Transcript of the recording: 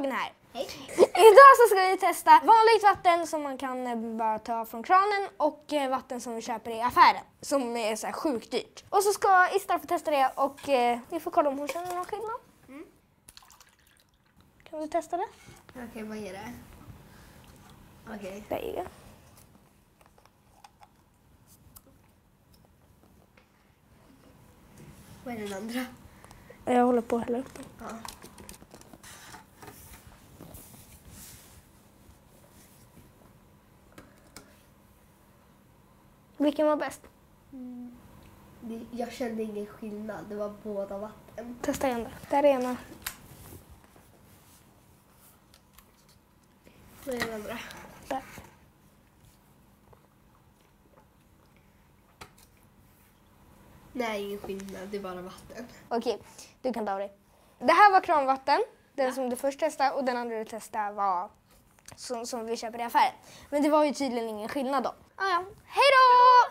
Dagen här. Hej. Idag så ska vi testa vanligt vatten som man kan eh, bara ta från kranen och eh, vatten som vi köper i affären som är så här sjukt dyrt. Och så ska Istra få testa det och eh, vi får kolla om hon känner någon skillnad. Mm. Kan du testa det? Okej, vad är det? Okej. Där är det. Vad är den andra? Jag håller på att hälla upp den. Ja. Vilken var bäst? Det, jag kände ingen skillnad. Det var båda vatten. Testa igen då. Där är ena. Vad är den andra? Där. Nej, ingen skillnad. Det är bara vatten. Okej, du kan ta av dig. Det här var kranvatten, den som du först testade och den andra du testade var som, som vi köper i affären. Men det var ju tydligen ingen skillnad då. Ah, ja. Hej då!